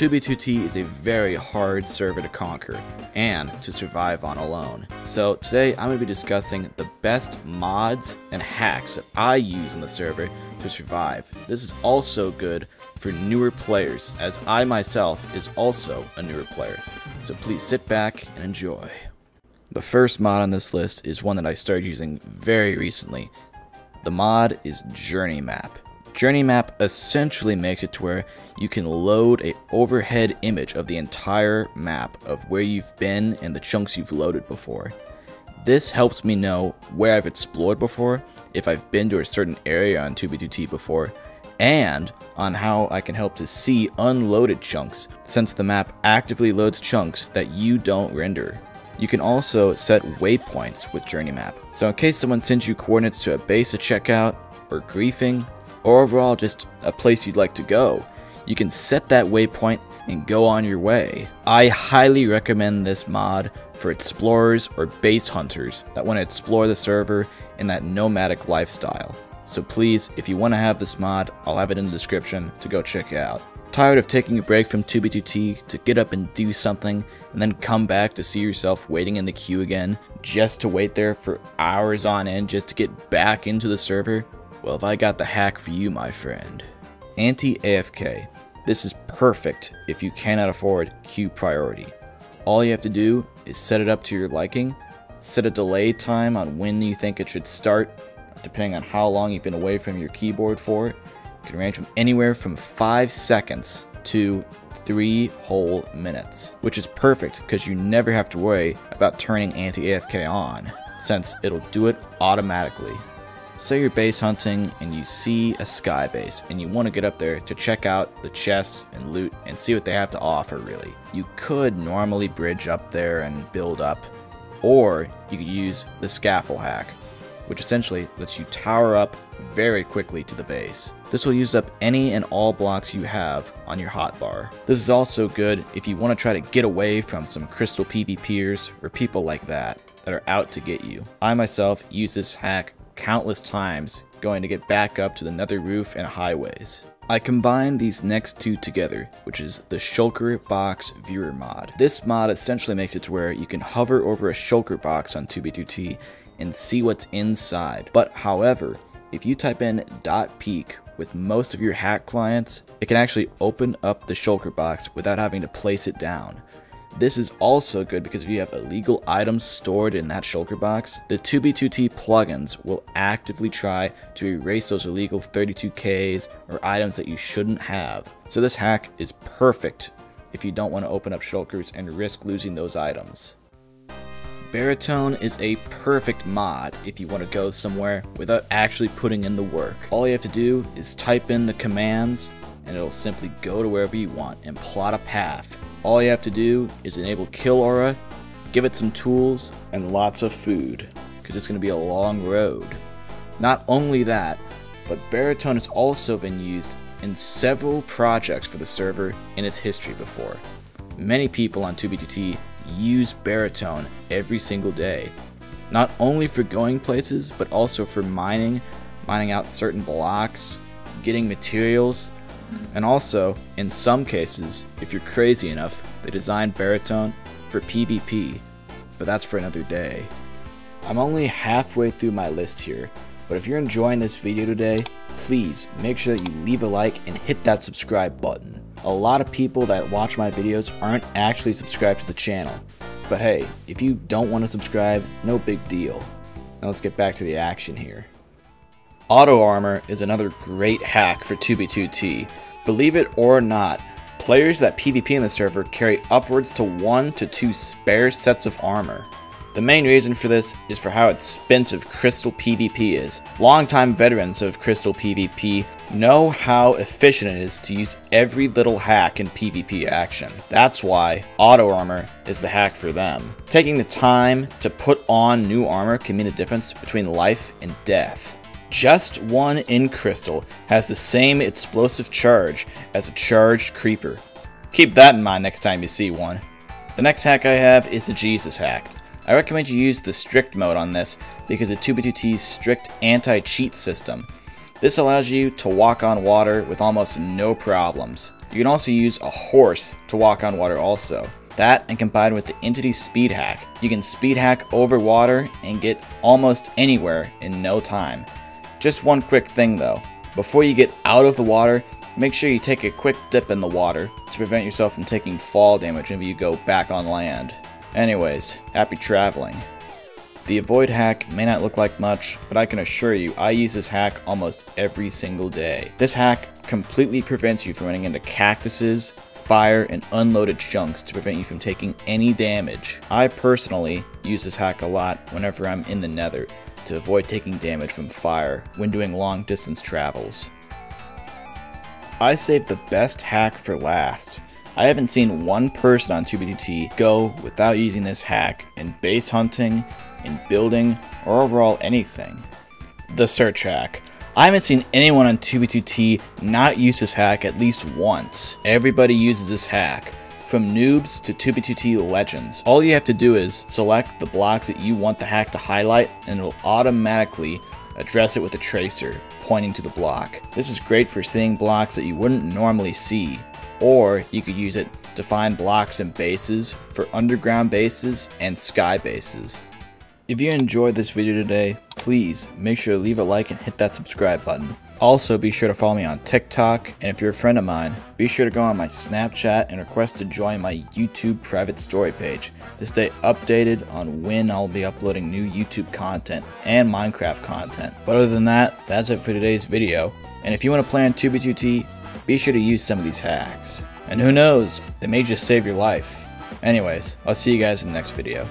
2B2T is a very hard server to conquer and to survive on alone. So today I'm going to be discussing the best mods and hacks that I use on the server to survive. This is also good for newer players as I myself is also a newer player. So please sit back and enjoy. The first mod on this list is one that I started using very recently. The mod is Journey Map. Journey Map essentially makes it to where you can load a overhead image of the entire map of where you've been and the chunks you've loaded before. This helps me know where I've explored before, if I've been to a certain area on 2B2T before, and on how I can help to see unloaded chunks, since the map actively loads chunks that you don't render. You can also set waypoints with Journey Map, so in case someone sends you coordinates to a base to check out, or griefing, or overall just a place you'd like to go, you can set that waypoint and go on your way. I highly recommend this mod for explorers or base hunters that want to explore the server in that nomadic lifestyle. So please, if you want to have this mod, I'll have it in the description to go check it out. Tired of taking a break from 2B2T to get up and do something, and then come back to see yourself waiting in the queue again, just to wait there for hours on end just to get back into the server? Well, if I got the hack for you, my friend. Anti-AFK. This is perfect if you cannot afford queue priority. All you have to do is set it up to your liking, set a delay time on when you think it should start, depending on how long you've been away from your keyboard for. It can range from anywhere from 5 seconds to 3 whole minutes, which is perfect because you never have to worry about turning anti-AFK on, since it'll do it automatically. Say you're base hunting and you see a sky base and you want to get up there to check out the chests and loot and see what they have to offer really. You could normally bridge up there and build up, or you could use the scaffold hack, which essentially lets you tower up very quickly to the base. This will use up any and all blocks you have on your hotbar. This is also good if you want to try to get away from some crystal PvPers or people like that that are out to get you. I myself use this hack countless times going to get back up to the nether roof and highways. I combined these next two together, which is the Shulker Box Viewer mod. This mod essentially makes it to where you can hover over a Shulker box on 2B2T and see what's inside. But however, if you type in .peek with most of your hack clients, it can actually open up the Shulker box without having to place it down. This is also good because if you have illegal items stored in that shulker box, the 2B2T plugins will actively try to erase those illegal 32Ks or items that you shouldn't have. So this hack is perfect if you don't want to open up shulkers and risk losing those items. Baritone is a perfect mod if you want to go somewhere without actually putting in the work. All you have to do is type in the commands and it'll simply go to wherever you want and plot a path all you have to do is enable kill aura, give it some tools, and lots of food, because it's going to be a long road. Not only that, but Baritone has also been used in several projects for the server in its history before. Many people on 2B2T use Baritone every single day, not only for going places, but also for mining, mining out certain blocks, getting materials, and also, in some cases, if you're crazy enough, they designed Baritone for PvP, but that's for another day. I'm only halfway through my list here, but if you're enjoying this video today, please make sure that you leave a like and hit that subscribe button. A lot of people that watch my videos aren't actually subscribed to the channel, but hey, if you don't want to subscribe, no big deal. Now let's get back to the action here. Auto Armor is another great hack for 2b2t. Believe it or not, players that PvP in the server carry upwards to 1 to 2 spare sets of armor. The main reason for this is for how expensive Crystal PvP is. Longtime veterans of Crystal PvP know how efficient it is to use every little hack in PvP action. That's why auto armor is the hack for them. Taking the time to put on new armor can mean the difference between life and death. Just one end crystal has the same explosive charge as a charged creeper. Keep that in mind next time you see one. The next hack I have is the Jesus hack. I recommend you use the strict mode on this because of 2B2T's strict anti-cheat system. This allows you to walk on water with almost no problems. You can also use a horse to walk on water also. That and combined with the Entity Speed Hack, you can speed hack over water and get almost anywhere in no time. Just one quick thing though, before you get out of the water, make sure you take a quick dip in the water to prevent yourself from taking fall damage whenever you go back on land. Anyways, happy traveling. The avoid hack may not look like much, but I can assure you I use this hack almost every single day. This hack completely prevents you from running into cactuses, fire, and unloaded chunks to prevent you from taking any damage. I personally use this hack a lot whenever I'm in the nether to avoid taking damage from fire when doing long distance travels. I saved the best hack for last. I haven't seen one person on 2b2t go without using this hack in base hunting, in building, or overall anything. The search hack. I haven't seen anyone on 2b2t not use this hack at least once. Everybody uses this hack. From noobs to 2b2t legends, all you have to do is select the blocks that you want the hack to highlight and it will automatically address it with a tracer pointing to the block. This is great for seeing blocks that you wouldn't normally see, or you could use it to find blocks and bases for underground bases and sky bases. If you enjoyed this video today, please make sure to leave a like and hit that subscribe button. Also, be sure to follow me on TikTok, and if you're a friend of mine, be sure to go on my Snapchat and request to join my YouTube private story page to stay updated on when I'll be uploading new YouTube content and Minecraft content. But other than that, that's it for today's video. And if you want to play on 2b2t, be sure to use some of these hacks. And who knows, they may just save your life. Anyways, I'll see you guys in the next video.